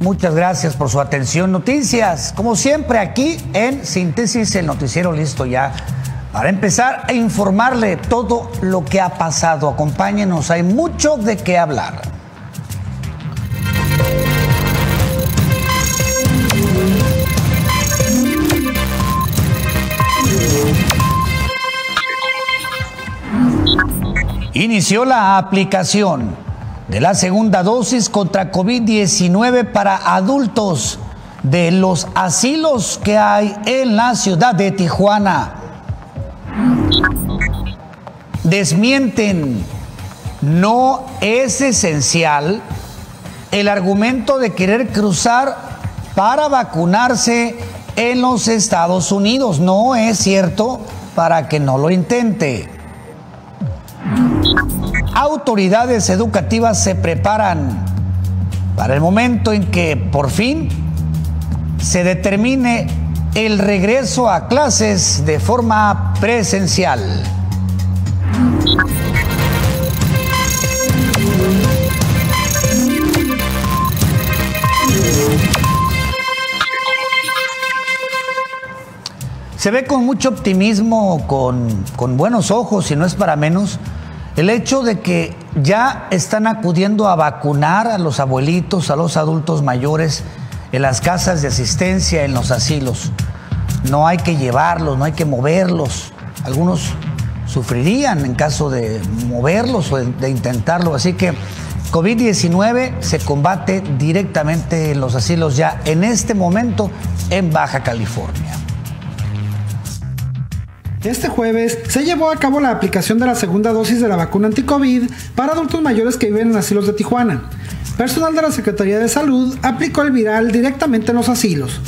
Muchas gracias por su atención. Noticias, como siempre, aquí en Síntesis, el noticiero listo ya para empezar a informarle todo lo que ha pasado. Acompáñenos, hay mucho de qué hablar. Inició la aplicación de la segunda dosis contra COVID-19 para adultos de los asilos que hay en la ciudad de Tijuana. Desmienten, no es esencial el argumento de querer cruzar para vacunarse en los Estados Unidos. No es cierto para que no lo intente. Autoridades educativas se preparan para el momento en que por fin se determine el regreso a clases de forma presencial. Se ve con mucho optimismo, con, con buenos ojos, y no es para menos, el hecho de que ya están acudiendo a vacunar a los abuelitos, a los adultos mayores en las casas de asistencia, en los asilos. No hay que llevarlos, no hay que moverlos. Algunos sufrirían en caso de moverlos o de, intentarlo. Así que COVID-19 se combate directamente en los asilos ya en este momento en Baja California. Este jueves se llevó a cabo la aplicación de la segunda dosis de la vacuna anti-COVID para adultos mayores que viven en asilos de Tijuana. Personal de la Secretaría de Salud aplicó el viral directamente en los asilos.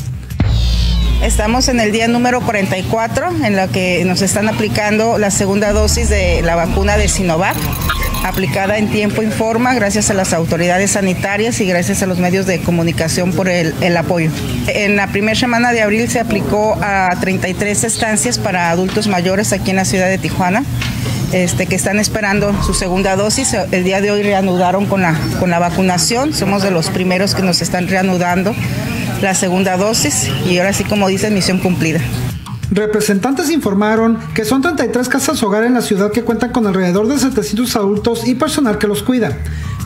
Estamos en el día número 44 en la que nos están aplicando la segunda dosis de la vacuna de Sinovac aplicada en tiempo y forma gracias a las autoridades sanitarias y gracias a los medios de comunicación por el, apoyo. En la primera semana de abril se aplicó a 33 estancias para adultos mayores aquí en la ciudad de Tijuana. Este, que están esperando su segunda dosis. El día de hoy reanudaron con la, con la vacunación. Somos de los primeros que nos están reanudando la segunda dosis y ahora sí, como dicen, misión cumplida. Representantes informaron que son 33 casas hogar en la ciudad que cuentan con alrededor de 700 adultos y personal que los cuida,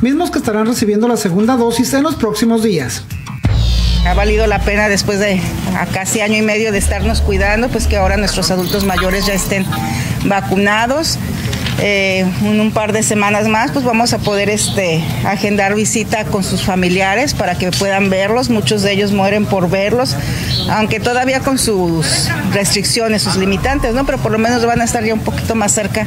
mismos que estarán recibiendo la segunda dosis en los próximos días. Ha valido la pena después de casi año y medio de estarnos cuidando, pues que ahora nuestros adultos mayores ya estén vacunados eh, en un par de semanas más, pues vamos a poder este, agendar visita con sus familiares para que puedan verlos. Muchos de ellos mueren por verlos, aunque todavía con sus restricciones, sus limitantes, ¿no? Pero por lo menos van a estar ya un poquito más cerca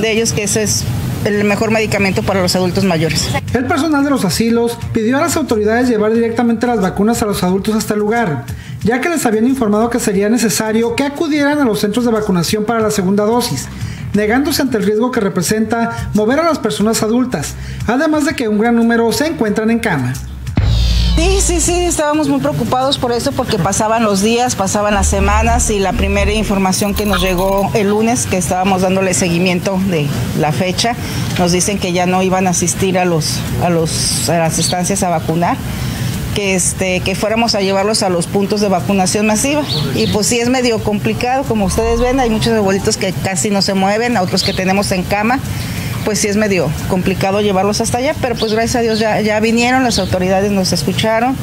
de ellos, que eso es el mejor medicamento para los adultos mayores. El personal de los asilos pidió a las autoridades llevar directamente las vacunas a los adultos hasta el lugar, ya que les habían informado que sería necesario que acudieran a los centros de vacunación para la segunda dosis negándose ante el riesgo que representa mover a las personas adultas, además de que un gran número se encuentran en cama. Sí, sí, sí, estábamos muy preocupados por eso porque pasaban los días, pasaban las semanas y la primera información que nos llegó el lunes, que estábamos dándole seguimiento de la fecha, nos dicen que ya no iban a asistir a, los, a, los, a las estancias a vacunar que, este, que fuéramos a llevarlos a los puntos de vacunación masiva. Y pues sí es medio complicado, como ustedes ven, hay muchos abuelitos que casi no se mueven, a otros que tenemos en cama pues sí es medio complicado llevarlos hasta allá, pero pues gracias a Dios ya, ya vinieron, las autoridades nos escucharon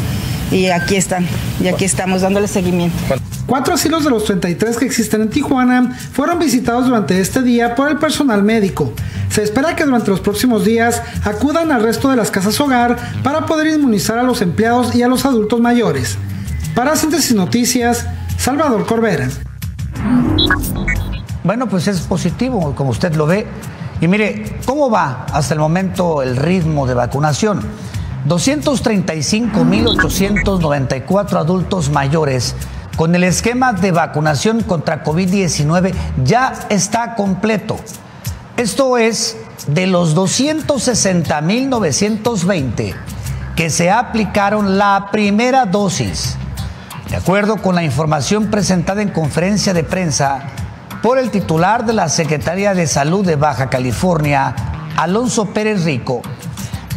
y aquí están, y aquí estamos dándole seguimiento. Cuatro asilos de los 33 que existen en Tijuana fueron visitados durante este día por el personal médico. Se espera que durante los próximos días acudan al resto de las casas hogar para poder inmunizar a los empleados y a los adultos mayores. Para Síntesis Noticias, Salvador Corbera. Bueno, pues es positivo, como usted lo ve. Y mire, ¿cómo va hasta el momento el ritmo de vacunación? 235.894 adultos mayores con el esquema de vacunación contra COVID-19 ya está completo. Esto es de los 260.920 que se aplicaron la primera dosis. De acuerdo con la información presentada en conferencia de prensa por el titular de la Secretaría de Salud de Baja California, Alonso Pérez Rico,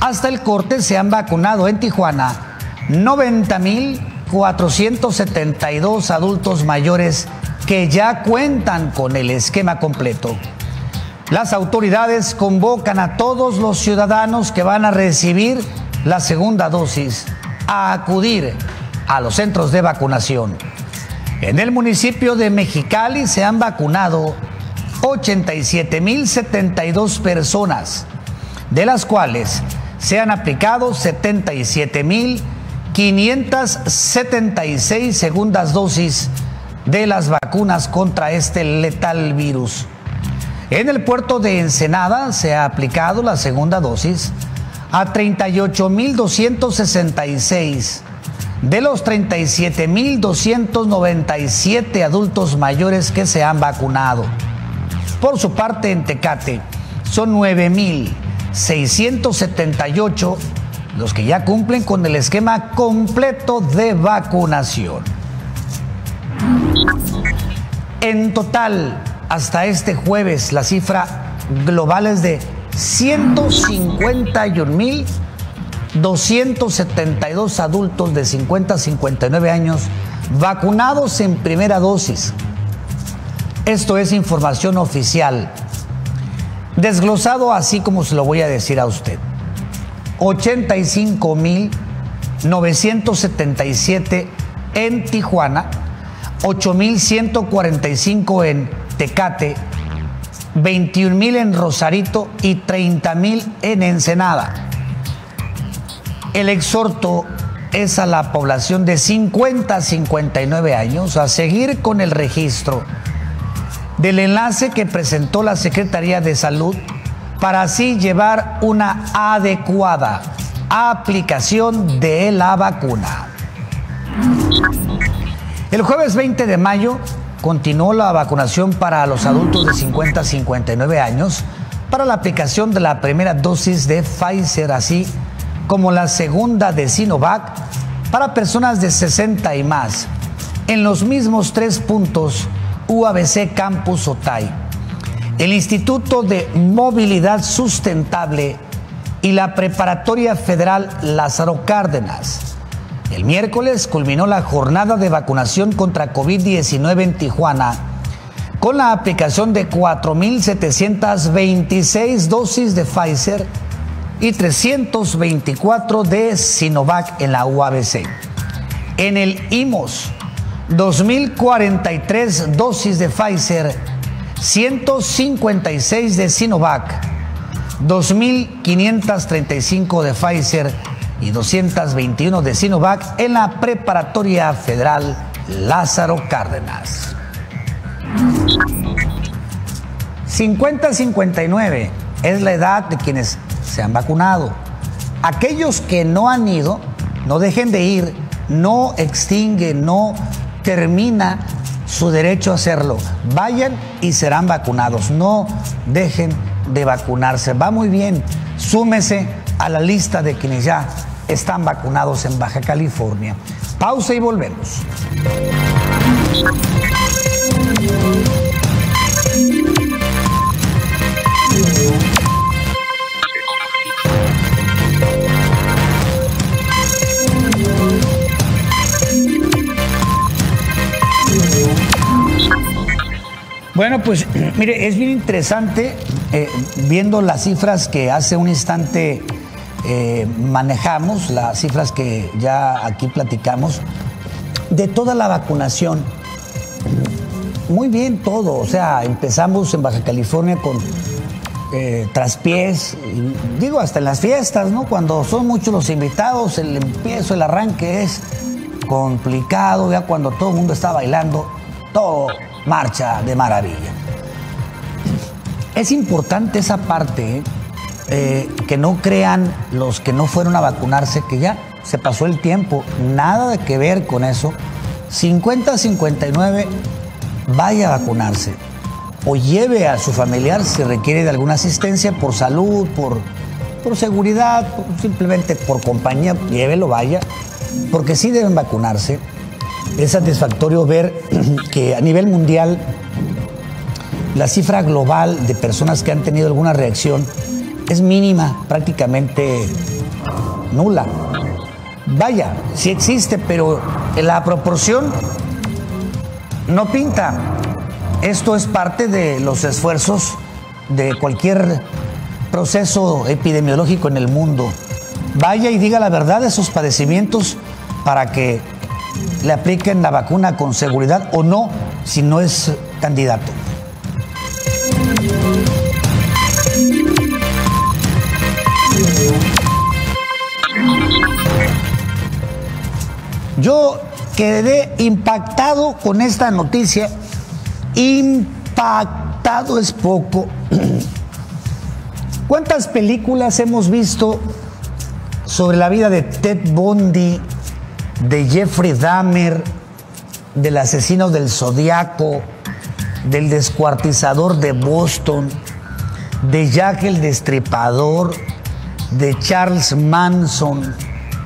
hasta el corte se han vacunado en Tijuana 90.472 adultos mayores que ya cuentan con el esquema completo. Las autoridades convocan a todos los ciudadanos que van a recibir la segunda dosis a acudir a los centros de vacunación. En el municipio de Mexicali se han vacunado 87.072 personas, de las cuales se han aplicado 77.576 segundas dosis de las vacunas contra este letal virus. En el puerto de Ensenada se ha aplicado la segunda dosis a 38.266 de los 37.297 adultos mayores que se han vacunado. Por su parte, en Tecate son 9.678 los que ya cumplen con el esquema completo de vacunación. En total, hasta este jueves, la cifra global es de 151 mil 272 adultos de 50 a 59 años vacunados en primera dosis. Esto es información oficial. Desglosado así como se lo voy a decir a usted. 85.977 en Tijuana, 8.145 en Tecate, 21.000 en Rosarito y 30.000 en Ensenada. El exhorto es a la población de 50 a 59 años a seguir con el registro del enlace que presentó la Secretaría de Salud para así llevar una adecuada aplicación de la vacuna. El jueves 20 de mayo continuó la vacunación para los adultos de 50 a 59 años para la aplicación de la primera dosis de Pfizer, así como la segunda de Sinovac para personas de 60 y más, en los mismos tres puntos UABC Campus Otay, el Instituto de Movilidad Sustentable y la Preparatoria Federal Lázaro Cárdenas. El miércoles culminó la jornada de vacunación contra COVID-19 en Tijuana con la aplicación de 4.726 dosis de Pfizer y 324 de Sinovac en la UABC. En el IMOS, 2.043 dosis de Pfizer, 156 de Sinovac, 2.535 de Pfizer y 221 de Sinovac en la Preparatoria Federal Lázaro Cárdenas. 50-59 es la edad de quienes se han vacunado. Aquellos que no han ido, no dejen de ir, no extingue, no termina su derecho a hacerlo. Vayan y serán vacunados. No dejen de vacunarse. Va muy bien. Súmese a la lista de quienes ya están vacunados en Baja California. Pausa y volvemos. Bueno, pues mire, es bien interesante eh, viendo las cifras que hace un instante eh, manejamos, las cifras que ya aquí platicamos, de toda la vacunación. Muy bien todo, o sea, empezamos en Baja California con eh, traspiés, digo hasta en las fiestas, ¿no? Cuando son muchos los invitados, el empiezo, el arranque es complicado, ya cuando todo el mundo está bailando, todo marcha de maravilla. Es importante esa parte, eh, que no crean los que no fueron a vacunarse, que ya se pasó el tiempo, nada de que ver con eso. 50-59, vaya a vacunarse. O lleve a su familiar si requiere de alguna asistencia por salud, por, por seguridad, simplemente por compañía, llévelo, vaya, porque sí deben vacunarse es satisfactorio ver que a nivel mundial la cifra global de personas que han tenido alguna reacción es mínima, prácticamente nula. Vaya, sí existe, pero la proporción no pinta. Esto es parte de los esfuerzos de cualquier proceso epidemiológico en el mundo. Vaya y diga la verdad de sus padecimientos para que le apliquen la vacuna con seguridad o no si no es candidato. Yo quedé impactado con esta noticia. Impactado es poco. ¿Cuántas películas hemos visto sobre la vida de Ted Bundy, de Jeffrey Dahmer, del asesino del Zodiaco, del descuartizador de Boston, de Jack el Destripador, de Charles Manson?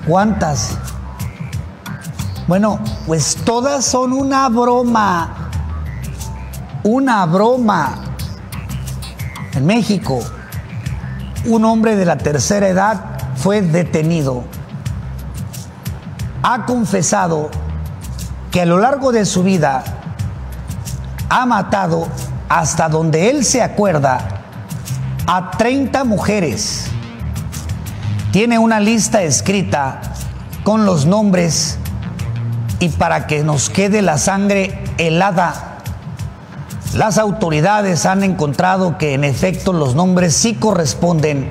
¿Cuántas? Bueno, pues todas son una broma. Una broma. En México, un hombre de la tercera edad fue detenido. Ha confesado que a lo largo de su vida ha matado hasta donde él se acuerda a 30 mujeres. Tiene una lista escrita con los nombres y para que nos quede la sangre helada. Las autoridades han encontrado que en efecto los nombres sí corresponden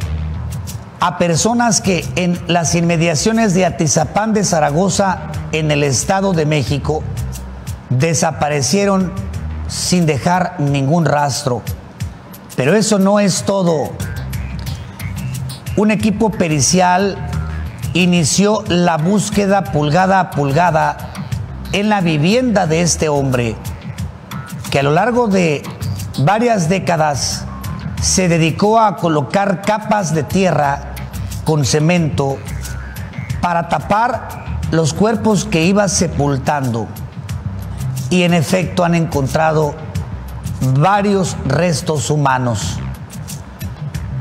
a personas que en las inmediaciones de Atizapán de Zaragoza, en el Estado de México, desaparecieron sin dejar ningún rastro. Pero eso no es todo. Un equipo pericial inició la búsqueda pulgada a pulgada en la vivienda de este hombre, que a lo largo de varias décadas se dedicó a colocar capas de tierra con cemento para tapar los cuerpos que iba sepultando. Y en efecto han encontrado varios restos humanos.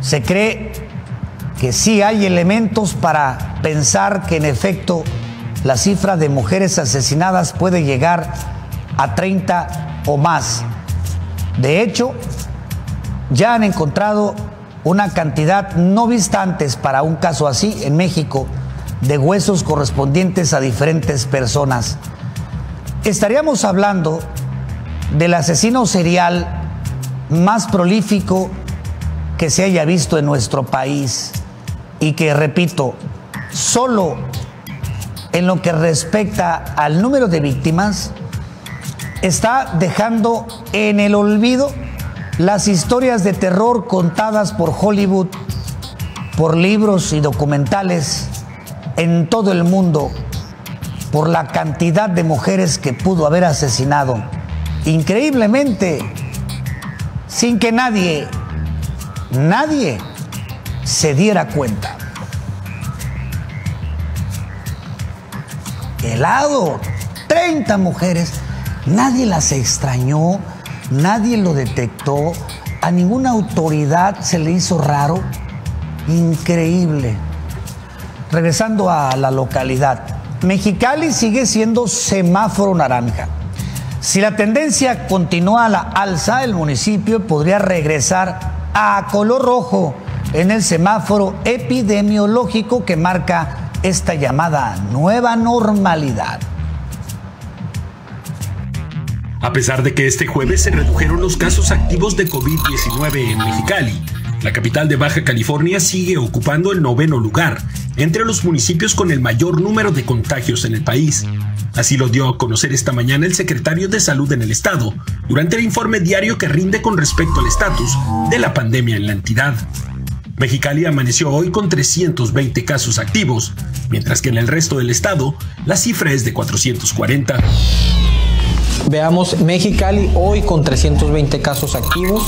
Se cree que sí hay elementos para pensar que en efecto la cifra de mujeres asesinadas puede llegar a 30 o más. De hecho, ya han encontrado una cantidad no vista antes para un caso así en México de huesos correspondientes a diferentes personas. Estaríamos hablando del asesino serial más prolífico que se haya visto en nuestro país y que, repito, solo en lo que respecta al número de víctimas, está dejando en el olvido las historias de terror contadas por Hollywood, por libros y documentales en todo el mundo, por la cantidad de mujeres que pudo haber asesinado. Increíblemente, sin que nadie, nadie se diera cuenta. helado. 30 mujeres. Nadie las extrañó, nadie lo detectó, a ninguna autoridad se le hizo raro. Increíble. Regresando a la localidad, Mexicali sigue siendo semáforo naranja. Si la tendencia continúa a la alza, el municipio podría regresar a color rojo en el semáforo epidemiológico que marca esta llamada nueva normalidad. A pesar de que este jueves se redujeron los casos activos de COVID-19 en Mexicali, la capital de Baja California sigue ocupando el noveno lugar entre los municipios con el mayor número de contagios en el país. Así lo dio a conocer esta mañana el secretario de Salud en el estado, durante el informe diario que rinde con respecto al estatus de la pandemia en la entidad. Mexicali amaneció hoy con 320 casos activos, mientras que en el resto del estado la cifra es de 440. Veamos Mexicali hoy con 320 casos activos,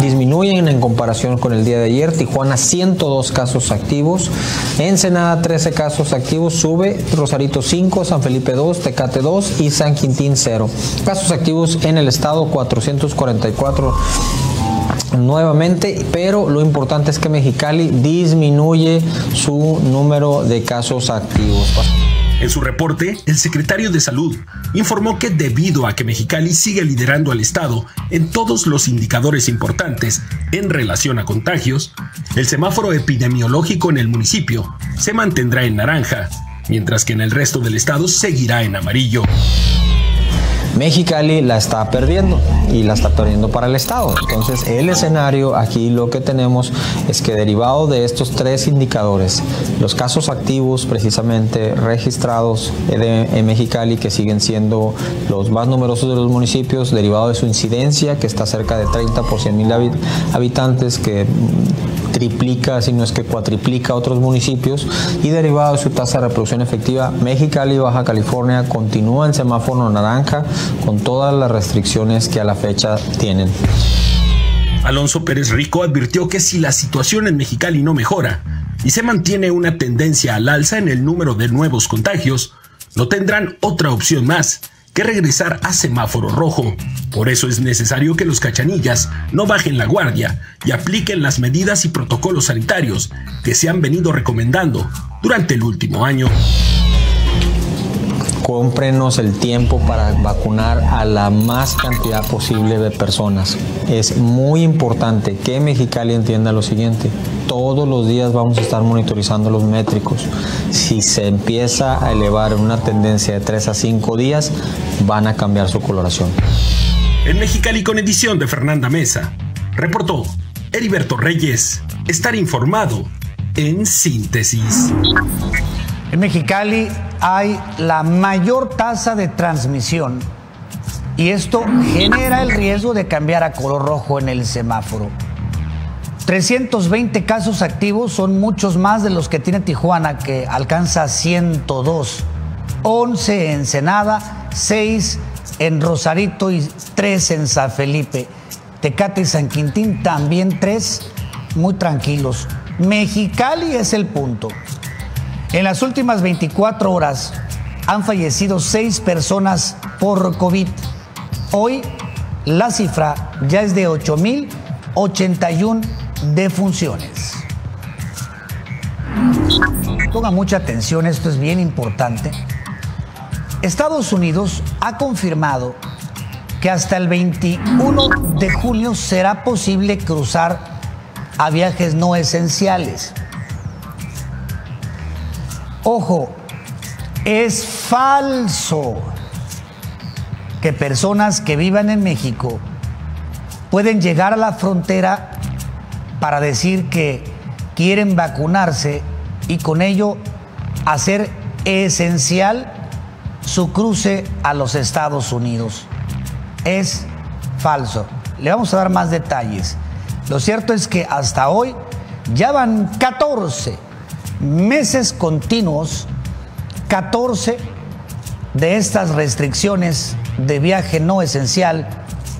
disminuyen en comparación con el día de ayer. Tijuana 102 casos activos, Ensenada 13 casos activos, sube Rosarito 5, San Felipe 2, Tecate 2 y San Quintín 0. Casos activos en el estado 444 nuevamente, pero lo importante es que Mexicali disminuye su número de casos activos. En su reporte, el secretario de Salud informó que debido a que Mexicali sigue liderando al Estado en todos los indicadores importantes en relación a contagios, el semáforo epidemiológico en el municipio se mantendrá en naranja, mientras que en el resto del Estado seguirá en amarillo. Mexicali la está perdiendo y la está perdiendo para el Estado. Entonces, el escenario aquí lo que tenemos es que derivado de estos tres indicadores, los casos activos precisamente registrados en Mexicali, que siguen siendo los más numerosos de los municipios, derivado de su incidencia, que está cerca de 30 por 100 mil habitantes, que triplica, si no es que cuatriplica otros municipios y derivado de su tasa de reproducción efectiva, Mexicali y Baja California continúan en semáforo naranja con todas las restricciones que a la fecha tienen. Alonso Pérez Rico advirtió que si la situación en Mexicali no mejora y se mantiene una tendencia al alza en el número de nuevos contagios, no tendrán otra opción más que regresar a semáforo rojo. Por eso es necesario que los cachanillas no bajen la guardia y apliquen las medidas y protocolos sanitarios que se han venido recomendando durante el último año cómprenos el tiempo para vacunar a la más cantidad posible de personas. Es muy importante que Mexicali entienda lo siguiente. Todos los días vamos a estar monitorizando los métricos. Si se empieza a elevar una tendencia de 3 a 5 días, van a cambiar su coloración. En Mexicali con edición de Fernanda Mesa, reportó Heriberto Reyes. Estar informado en síntesis. En Mexicali hay la mayor tasa de transmisión y esto genera el riesgo de cambiar a color rojo en el semáforo. 320 casos activos son muchos más de los que tiene Tijuana, que alcanza 102. 11 en Senada, 6 en Rosarito y 3 en San Felipe. Tecate y San Quintín también 3, muy tranquilos. Mexicali es el punto. En las últimas 24 horas han fallecido seis personas por COVID. Hoy la cifra ya es de 8.081 defunciones. Ponga mucha atención, esto es bien importante. Estados Unidos ha confirmado que hasta el 21 de junio será posible cruzar a viajes no esenciales. Ojo, es falso que personas que vivan en México pueden llegar a la frontera para decir que quieren vacunarse y con ello hacer esencial su cruce a los Estados Unidos. Es falso. Le vamos a dar más detalles. Lo cierto es que hasta hoy ya van 14 meses continuos 14 de estas restricciones de viaje no esencial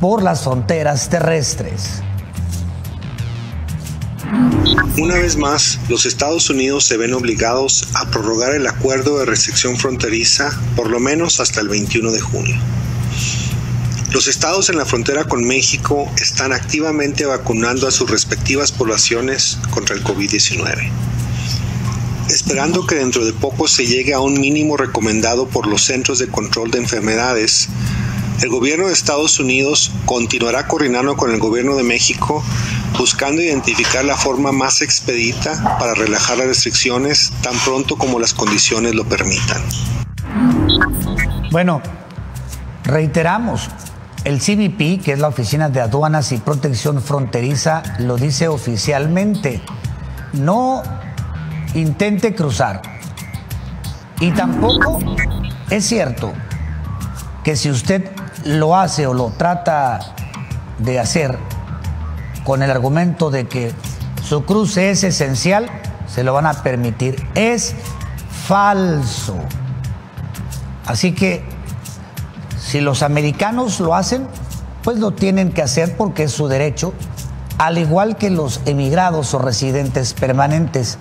por las fronteras terrestres. Una vez más, los Estados Unidos se ven obligados a prorrogar el acuerdo de restricción fronteriza por lo menos hasta el 21 de junio. Los estados en la frontera con México están activamente vacunando a sus respectivas poblaciones contra el COVID-19 esperando que dentro de poco se llegue a un mínimo recomendado por los Centros de Control de Enfermedades, el gobierno de Estados Unidos continuará coordinando con el gobierno de México buscando identificar la forma más expedita para relajar las restricciones tan pronto como las condiciones lo permitan. Bueno, reiteramos, el CBP, que es la Oficina de Aduanas y Protección Fronteriza, lo dice oficialmente. No intente cruzar. Y tampoco es cierto que si usted lo hace o lo trata de hacer con el argumento de que su cruce es esencial, se lo van a permitir. Es falso. Así que Si los americanos lo hacen, pues lo tienen que hacer porque es su derecho, al igual que los emigrados o residentes permanentes.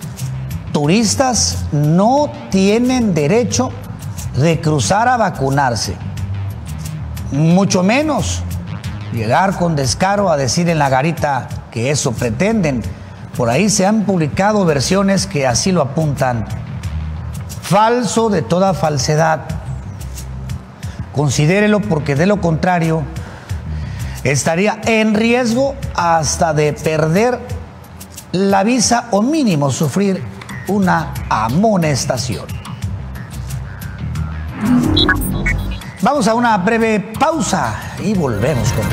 Turistas no tienen derecho de cruzar a vacunarse, mucho menos llegar con descaro a decir en la garita que eso pretenden. Por ahí se han publicado versiones que así lo apuntan. Falso de toda falsedad. Considérelo porque de lo contrario estaría en riesgo hasta de perder la visa o mínimo sufrir una amonestación. Vamos a una breve pausa y volvemos con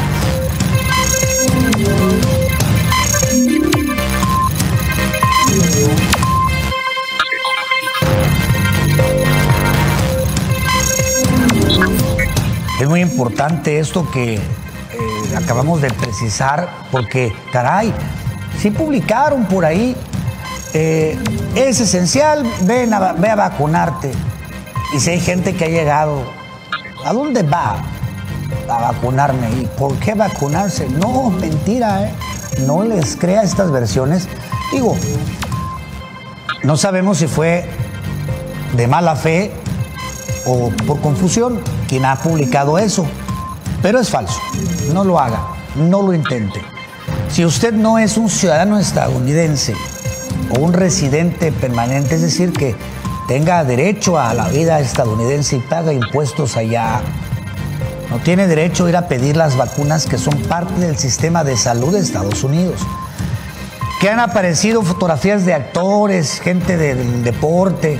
Es muy importante esto que eh, acabamos de precisar porque, caray, si publicaron por ahí, eh, es esencial, ven ve a vacunarte. Y si hay gente que ha llegado, ¿a dónde va a vacunarme? ¿Y por qué vacunarse? No, mentira, ¿eh? No les crea estas versiones. Digo, no sabemos si fue de mala fe o por confusión quien ha publicado eso, pero es falso. No lo haga, no lo intente. Si usted no es un ciudadano estadounidense o un residente permanente, es decir, que tenga derecho a la vida estadounidense y paga impuestos allá, no tiene derecho a ir a pedir las vacunas que son parte del sistema de salud de Estados Unidos. Que han aparecido fotografías de actores, gente del deporte,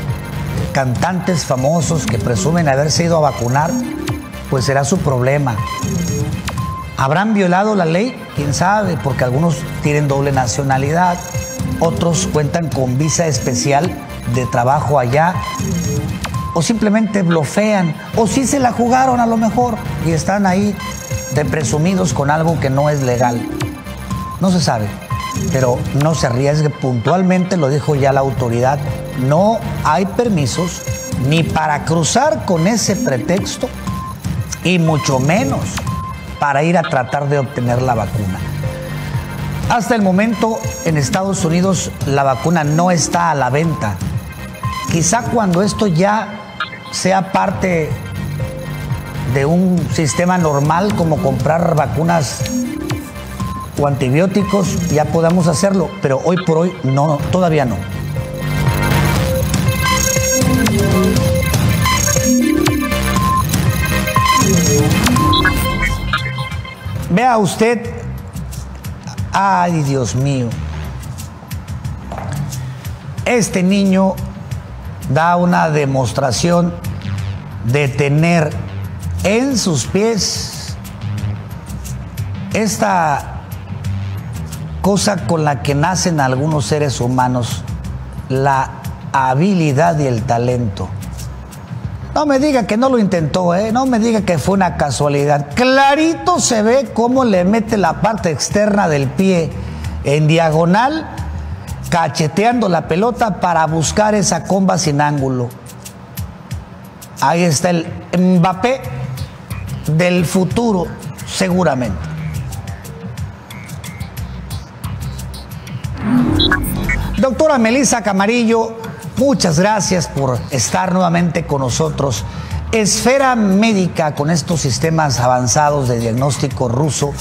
cantantes famosos que presumen haberse ido a vacunar, pues será su problema. ¿Habrán violado la ley? ¿Quién sabe? Porque algunos tienen doble nacionalidad, otros cuentan con visa especial de trabajo allá, o simplemente blofean, o sí se la jugaron a lo mejor y están ahí de presumidos con algo que no es legal. No se sabe, pero no se arriesgue puntualmente, lo dijo ya la autoridad no hay permisos ni para cruzar con ese pretexto y mucho menos para ir a tratar de obtener la vacuna. Hasta el momento en Estados Unidos la vacuna no está a la venta. Quizá cuando esto ya sea parte de un sistema normal como comprar vacunas o antibióticos, ya podamos hacerlo, pero hoy por hoy no, todavía no. Vea usted, ay Dios mío, este niño da una demostración de tener en sus pies esta cosa con la que nacen algunos seres humanos, la habilidad y el talento. No me diga que no lo intentó, ¿eh? no me diga que fue una casualidad. Clarito se ve cómo le mete la parte externa del pie en diagonal, cacheteando la pelota para buscar esa comba sin ángulo. Ahí está el Mbappé del futuro, seguramente. Doctora Melissa Camarillo, Muchas gracias por estar nuevamente con nosotros. Esfera médica con estos sistemas avanzados de diagnóstico ruso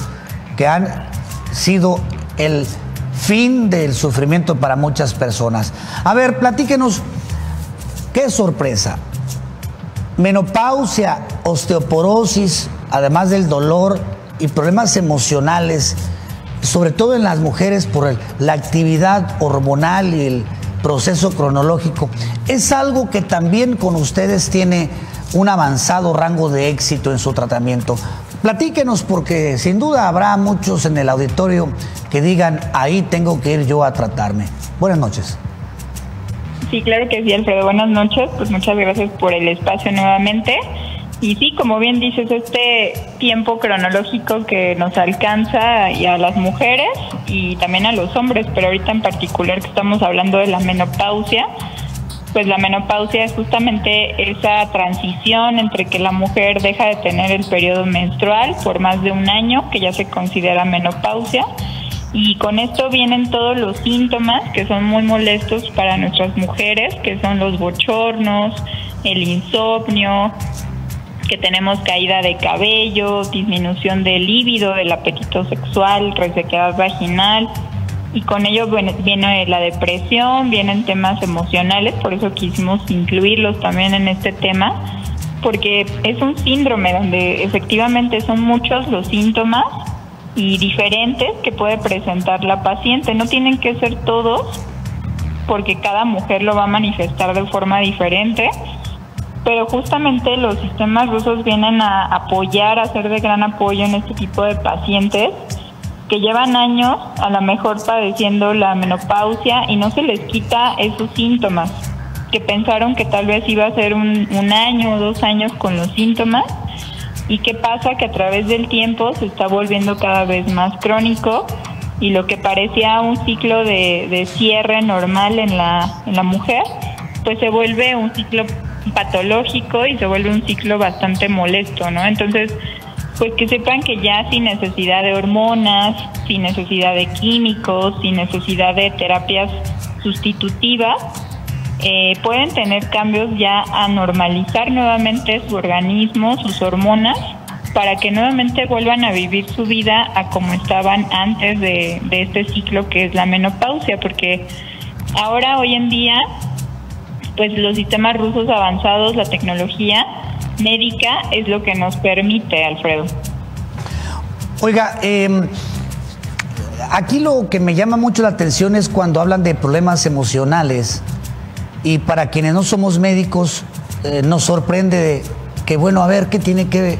que han sido el fin del sufrimiento para muchas personas. A ver, platíquenos, qué sorpresa. Menopausia, osteoporosis, además del dolor y problemas emocionales, sobre todo en las mujeres por la actividad hormonal y el proceso cronológico. Es algo que también con ustedes tiene un avanzado rango de éxito en su tratamiento. Platíquenos porque sin duda habrá muchos en el auditorio que digan, ahí tengo que ir yo a tratarme. Buenas noches. Sí, claro que sí, Alfredo. Buenas noches. Pues muchas gracias por el espacio nuevamente. Y sí, como bien dices, este tiempo cronológico que nos alcanza y a las mujeres y también a los hombres, pero ahorita en particular que estamos hablando de la menopausia, pues la menopausia es justamente esa transición entre que la mujer deja de tener el periodo menstrual por más de un año, que ya se considera menopausia, y con esto vienen todos los síntomas que son muy molestos para nuestras mujeres, que son los bochornos, el insomnio, que tenemos caída de cabello, disminución del líbido, del apetito sexual, resequedad vaginal, y con ello viene la depresión, vienen temas emocionales, por eso quisimos incluirlos también en este tema, porque es un síndrome donde efectivamente son muchos los síntomas y diferentes que puede presentar la paciente. No tienen que ser todos, porque cada mujer lo va a manifestar de forma diferente, pero justamente los sistemas rusos vienen a apoyar, a ser de gran apoyo en este tipo de pacientes que llevan años a lo mejor padeciendo la menopausia y no se les quita esos síntomas, que pensaron que tal vez iba a ser un, año o dos años con los síntomas y qué pasa que a través del tiempo se está volviendo cada vez más crónico y lo que parecía un ciclo de, de cierre normal en la, en la mujer, pues se vuelve un ciclo patológico y se vuelve un ciclo bastante molesto, ¿no? Entonces, pues que sepan que ya sin necesidad de hormonas, sin necesidad de químicos, sin necesidad de terapias sustitutivas, eh, pueden tener cambios ya a normalizar nuevamente su organismo, sus hormonas, para que nuevamente vuelvan a vivir su vida a como estaban antes de, de este ciclo que es la menopausia, porque ahora, hoy en día, pues los sistemas rusos avanzados, la tecnología, médica es lo que nos permite, Alfredo. Oiga, em, aquí lo que me llama mucho la atención es cuando hablan de problemas emocionales y para quienes no somos médicos eh, nos sorprende que, bueno, a ver, ¿qué tiene que eh,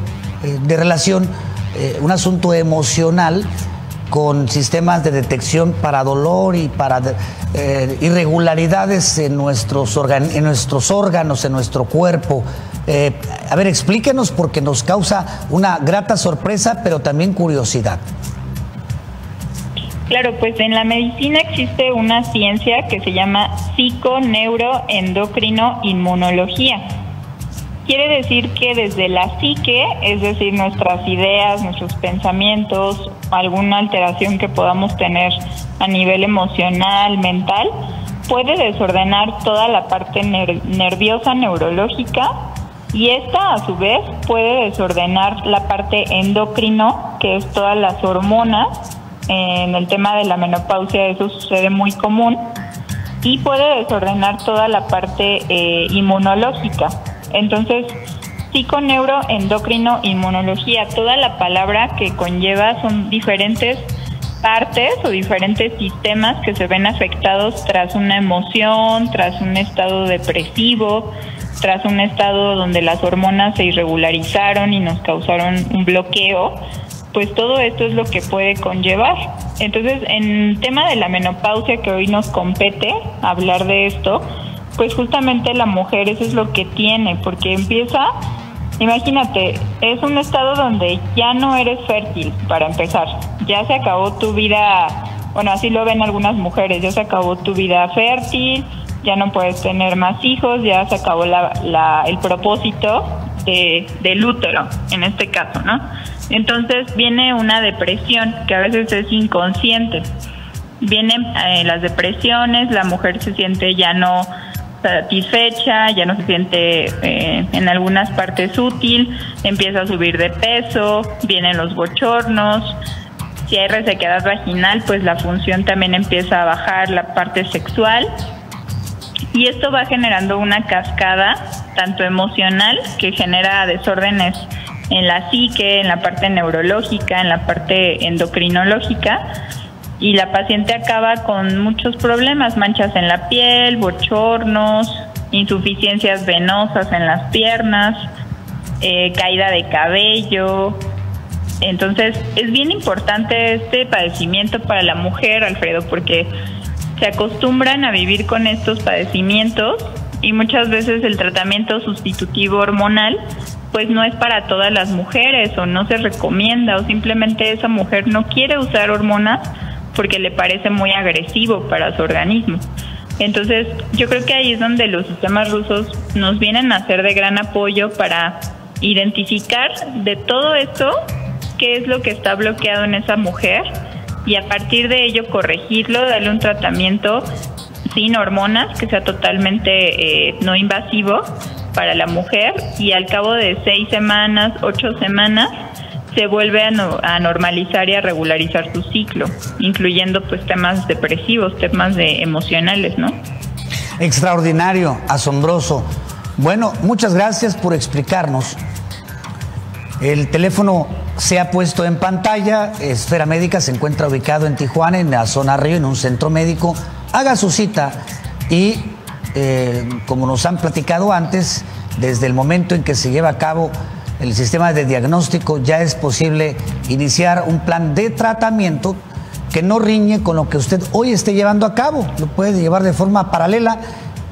de relación eh, un asunto emocional con sistemas de detección para dolor y para irregularidades en nuestros, en nuestros órganos, en nuestro cuerpo? Eh, a ver, explíquenos porque nos causa una grata sorpresa, pero también curiosidad. Claro, pues en la medicina existe una ciencia que se llama psiconeuroendocrino-inmunología. Quiere decir que desde la psique, es decir, nuestras ideas, nuestros pensamientos, alguna alteración que podamos tener a nivel emocional, mental, puede desordenar toda la parte nerviosa neurológica y esta a su vez puede desordenar la parte endocrino, que es todas las hormonas. En el tema de la menopausia eso sucede muy común y puede desordenar toda la parte eh, inmunológica. Entonces, psiconeuroendocrino inmunología, toda la palabra que conlleva son diferentes partes o diferentes sistemas que se ven afectados tras una emoción, tras un estado depresivo, tras un estado donde las hormonas se irregularizaron y nos causaron un bloqueo, pues todo esto es lo que puede conllevar. Entonces, en tema de la menopausia que hoy nos compete hablar de esto, pues justamente la mujer eso es lo que tiene, porque empieza, imagínate, es un estado donde ya no eres fértil para empezar, ya se acabó tu vida, bueno, así lo ven algunas mujeres, ya se acabó tu vida fértil, ya no puedes tener más hijos, ya se acabó la, el propósito de, del útero, en este caso, ¿no? Entonces viene una depresión que a veces es inconsciente. Vienen eh, las depresiones, la mujer se siente ya no satisfecha, ya no se siente eh, en algunas partes útil, empieza a subir de peso, vienen los bochornos, si hay resequedad vaginal, pues la función también empieza a bajar la parte sexual y esto va generando una cascada tanto emocional que genera desórdenes en la psique, en la parte neurológica, en la parte endocrinológica y la paciente acaba con muchos problemas, manchas en la piel, bochornos, insuficiencias venosas en las piernas, eh, caída de cabello. Entonces es bien importante este padecimiento para la mujer, Alfredo, porque se acostumbran a vivir con estos padecimientos y muchas veces el tratamiento sustitutivo hormonal pues no es para todas las mujeres o no se recomienda o simplemente esa mujer no quiere usar hormonas porque le parece muy agresivo para su organismo. Entonces, yo creo que ahí es donde los sistemas rusos nos vienen a hacer de gran apoyo para identificar de todo esto qué es lo que está bloqueado en esa mujer y a partir de ello corregirlo, darle un tratamiento sin hormonas que sea totalmente eh, no invasivo para la mujer y al cabo de seis semanas, ocho semanas, se vuelve a, normalizar y a regularizar su ciclo, incluyendo pues temas depresivos, temas de emocionales, ¿no? Extraordinario, asombroso. Bueno, muchas gracias por explicarnos. El teléfono se ha puesto en pantalla. Esfera Médica se encuentra ubicado en Tijuana, en la zona Río, en un centro médico. Haga su cita y, eh, como nos han platicado antes, desde el momento en que se lleva a cabo el sistema de diagnóstico, ya es posible iniciar un plan de tratamiento que no riñe con lo que usted hoy esté llevando a cabo. Lo puede llevar de forma paralela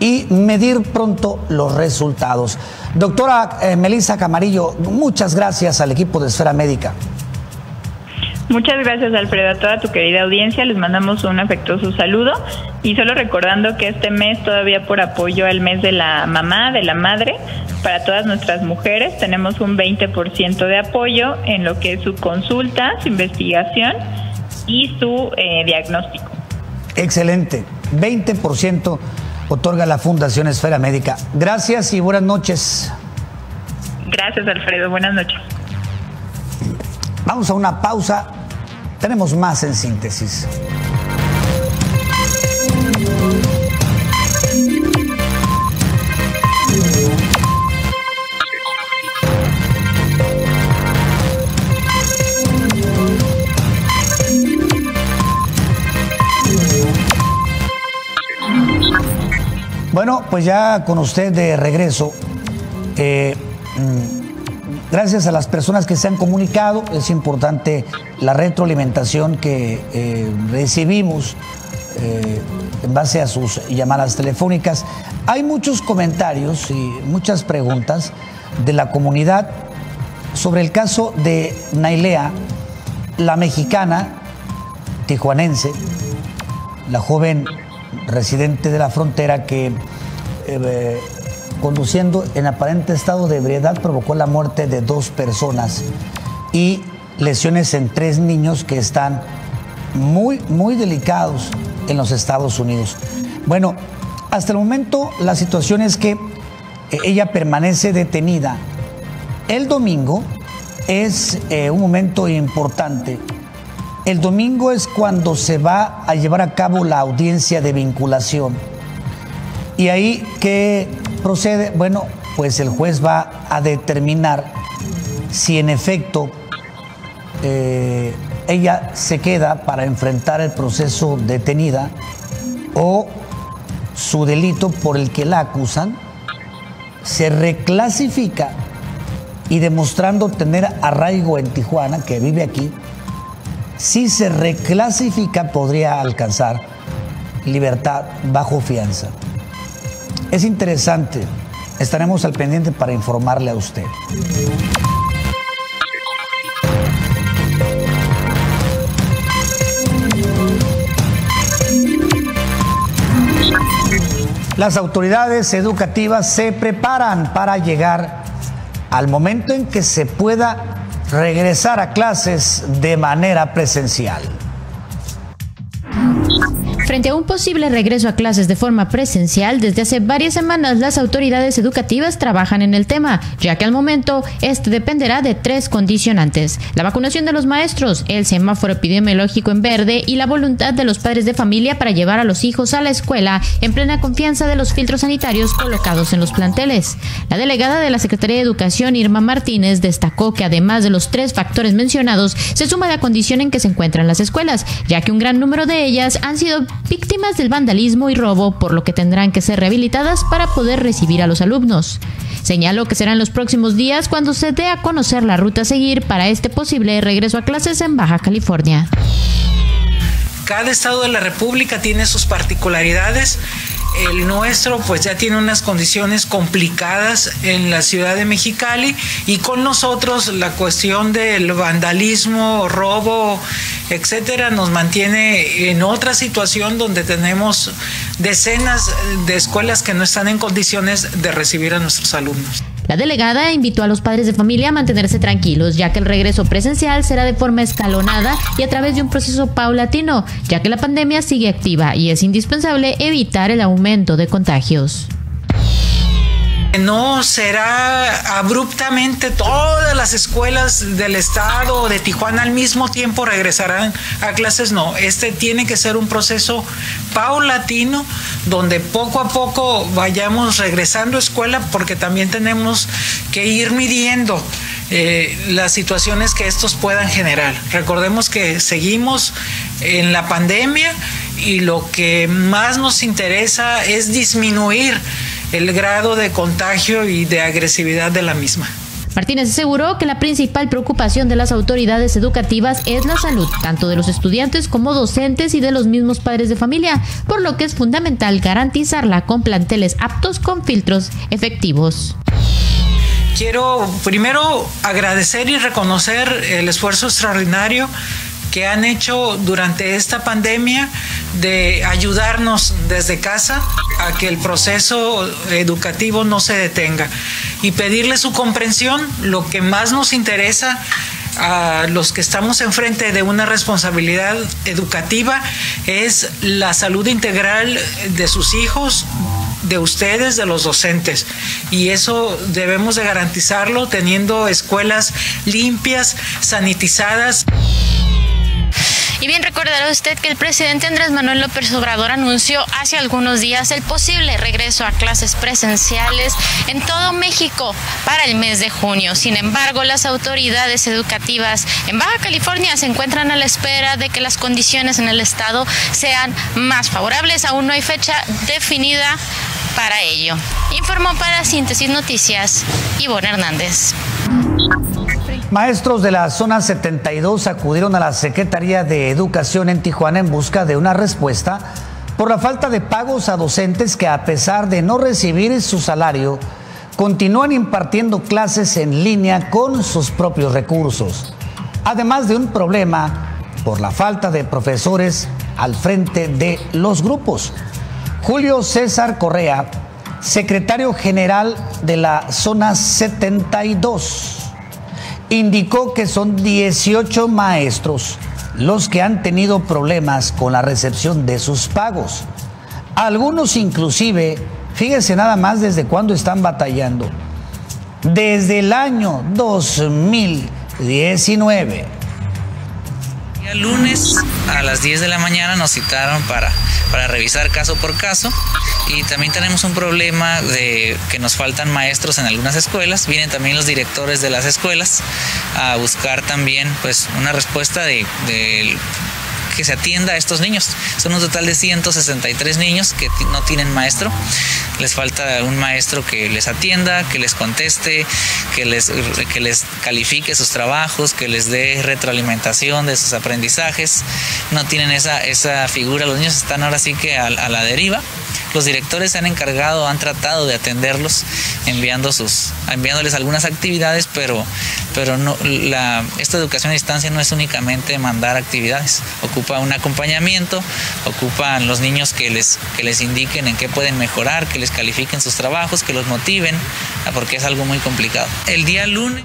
y medir pronto los resultados. Doctora eh, Melissa Camarillo, muchas gracias al equipo de Esfera Médica. Muchas gracias Alfredo, a toda tu querida audiencia, les mandamos un afectuoso saludo y solo recordando que este mes todavía por apoyo al mes de la mamá, de la madre, para todas nuestras mujeres tenemos un 20% de apoyo en lo que es su consulta, su investigación y su eh, diagnóstico. Excelente, 20% otorga la Fundación Esfera Médica. Gracias y buenas noches. Gracias, Alfredo. Buenas noches. Vamos a una pausa. Tenemos más en síntesis. Bueno, pues ya con usted de regreso, eh, mm, gracias a las personas que se han comunicado, es importante la retroalimentación que eh, recibimos eh, en base a sus llamadas telefónicas. Hay muchos comentarios y muchas preguntas de la comunidad sobre el caso de Nailea, la mexicana tijuanense, la joven residente de la frontera que eh, conduciendo en aparente estado de ebriedad provocó la muerte de dos personas y lesiones en tres niños que están muy, muy delicados en los Estados Unidos. Bueno, hasta el momento la situación es que eh, ella permanece detenida. El domingo es eh, un momento importante el domingo es cuando se va a llevar a cabo la audiencia de vinculación. Y ahí, ¿qué procede? Bueno, pues el juez va a determinar si en efecto eh, ella se queda para enfrentar el proceso detenida o su delito por el que la acusan se reclasifica y demostrando tener arraigo en Tijuana, que vive aquí, si se reclasifica podría alcanzar libertad bajo fianza. Es interesante, estaremos al pendiente para informarle a usted. Las autoridades educativas se preparan para llegar al momento en que se pueda regresar a clases de manera presencial. Frente a un posible regreso a clases de forma presencial, desde hace varias semanas las autoridades educativas trabajan en el tema, ya que al momento este dependerá de tres condicionantes: la vacunación de los maestros, el semáforo epidemiológico en verde y la voluntad de los padres de familia para llevar a los hijos a la escuela en plena confianza de los filtros sanitarios colocados en los planteles. La delegada de la Secretaría de Educación, Irma Martínez, destacó que además de los tres factores mencionados, se suma la condición en que se encuentran las escuelas, ya que un gran número de ellas han sido víctimas del vandalismo y robo, por lo que tendrán que ser rehabilitadas para poder recibir a los alumnos. Señaló que serán los próximos días cuando se dé a conocer la ruta a seguir para este posible regreso a clases en Baja California. Cada estado de la República tiene sus particularidades el nuestro pues ya tiene unas condiciones complicadas en la ciudad de Mexicali y con nosotros la cuestión del vandalismo, robo, etcétera, nos mantiene en otra situación donde tenemos decenas de escuelas que no están en condiciones de recibir a nuestros alumnos. La delegada invitó a los padres de familia a mantenerse tranquilos, ya que el regreso presencial será de forma escalonada y a través de un proceso paulatino, ya que la pandemia sigue activa y es indispensable evitar el aumento de contagios. No será abruptamente todas las escuelas del estado o de Tijuana al mismo tiempo regresarán a clases, no, este tiene que ser un proceso paulatino donde poco a poco vayamos regresando a escuela porque también tenemos que ir midiendo eh, las situaciones que estos puedan generar. Recordemos que seguimos en la pandemia y lo que más nos interesa es disminuir el grado de contagio y de agresividad de la misma. Martínez aseguró que la principal preocupación de las autoridades educativas es la salud, tanto de los estudiantes como docentes y de los mismos padres de familia, por lo que es fundamental garantizarla con planteles aptos con filtros efectivos. Quiero primero agradecer y reconocer el esfuerzo extraordinario que han hecho durante esta pandemia de ayudarnos desde casa a que el proceso educativo no se detenga y pedirle su comprensión. Lo que más nos interesa a los que estamos enfrente de una responsabilidad educativa es la salud integral de sus hijos, de ustedes, de los docentes. Y eso debemos de garantizarlo teniendo escuelas limpias, sanitizadas. Y bien recordará usted que el presidente Andrés Manuel López Obrador anunció hace algunos días el posible regreso a clases presenciales en todo México para el mes de junio. Sin embargo, las autoridades educativas en Baja California se encuentran a la espera de que las condiciones en el estado sean más favorables. Aún no hay fecha definida para ello. Informó para Síntesis Noticias Ivonne Hernández. Maestros de la zona 72 acudieron a la Secretaría de Educación en Tijuana en busca de una respuesta por la falta de pagos a docentes que a pesar de no recibir su salario, continúan impartiendo clases en línea con sus propios recursos. Además de un problema por la falta de profesores al frente de los grupos. Julio César Correa, secretario general de la zona 72 indicó que son 18 maestros los que han tenido problemas con la recepción de sus pagos. Algunos inclusive, fíjese nada más desde cuándo están batallando. Desde el año 2019. Lunes a las 10 de la mañana nos citaron para, para revisar caso por caso y también tenemos un problema de que nos faltan maestros en algunas escuelas. Vienen también los directores de las escuelas a buscar también pues una respuesta de, que se atienda a estos niños. Son un total de 163 niños que no tienen maestro. Les falta un maestro que les atienda, que les conteste, que les, que les califique sus trabajos, que les dé retroalimentación de sus aprendizajes. No tienen esa, esa figura. Los niños están ahora sí que a la deriva. Los directores se han encargado, han tratado de atenderlos, enviando sus, enviándoles algunas actividades, pero, pero no, esta educación a distancia no es únicamente mandar actividades, ocupa un acompañamiento, ocupan los niños que les, que les indiquen en qué pueden mejorar, que les califiquen sus trabajos, que los motiven, porque es algo muy complicado. El día lunes...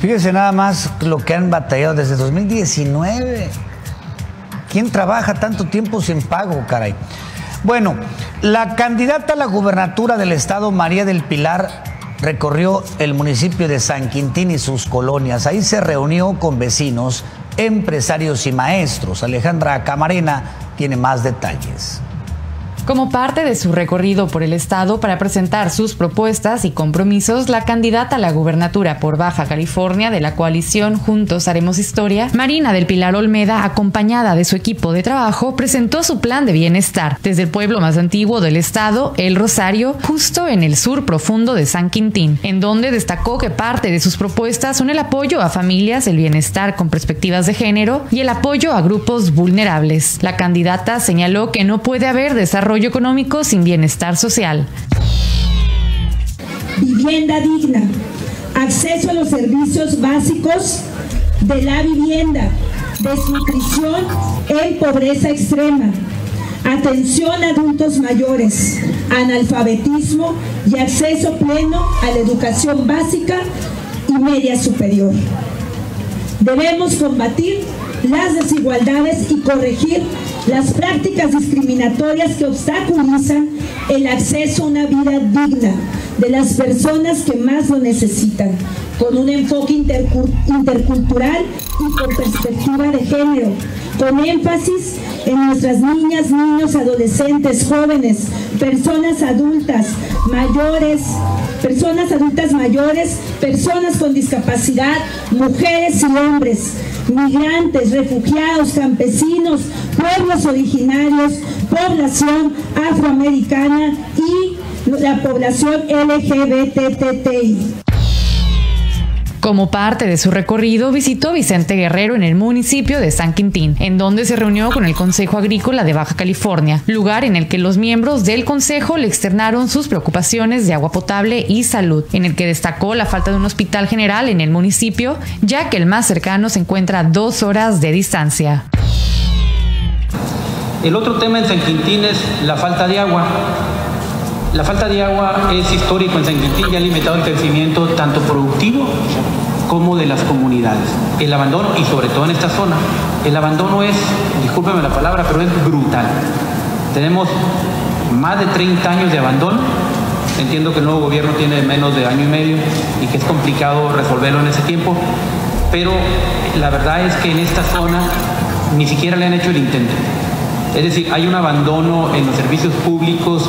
Fíjese nada más lo que han batallado desde 2019. ¿Quién trabaja tanto tiempo sin pago, caray? Bueno, la candidata a la gubernatura del estado, María del Pilar, recorrió el municipio de San Quintín y sus colonias. Ahí se reunió con vecinos, empresarios y maestros. Alejandra Camarena tiene más detalles. Como parte de su recorrido por el estado para presentar sus propuestas y compromisos, la candidata a la gubernatura por Baja California de la coalición Juntos Haremos Historia, Marina del Pilar Olmeda, acompañada de su equipo de trabajo, presentó su plan de bienestar desde el pueblo más antiguo del estado, El Rosario, justo en el sur profundo de San Quintín, en donde destacó que parte de sus propuestas son el apoyo a familias, el bienestar con perspectivas de género y el apoyo a grupos vulnerables. La candidata señaló que no puede haber desarrollo económico sin bienestar social. Vivienda digna, acceso a los servicios básicos de la vivienda, desnutrición en pobreza extrema, atención a adultos mayores, analfabetismo y acceso pleno a la educación básica y media superior. Debemos combatir las desigualdades y corregir las prácticas discriminatorias que obstaculizan el acceso a una vida digna de las personas que más lo necesitan, con un enfoque intercultural y con perspectiva de género, con énfasis en nuestras niñas, niños, adolescentes, jóvenes, personas adultas, mayores, personas adultas mayores, personas con discapacidad, mujeres y hombres, migrantes, refugiados, campesinos, pueblos originarios, población afroamericana y la población LGBTTI. Como parte de su recorrido, visitó Vicente Guerrero en el municipio de San Quintín, en donde se reunió con el Consejo Agrícola de Baja California, lugar en el que los miembros del Consejo le externaron sus preocupaciones de agua potable y salud, en el que destacó la falta de un hospital general en el municipio, ya que el más cercano se encuentra a dos horas de distancia. El otro tema en San Quintín es la falta de agua. La falta de agua es histórico en San Quintín y ha limitado el crecimiento tanto productivo como de las comunidades. El abandono, y sobre todo en esta zona, el abandono es, discúlpeme la palabra, pero es brutal. Tenemos más de 30 años de abandono. Entiendo que el nuevo gobierno tiene menos de año y medio y que es complicado resolverlo en ese tiempo, pero la verdad es que en esta zona ni siquiera le han hecho el intento. Es decir, hay un abandono en los servicios públicos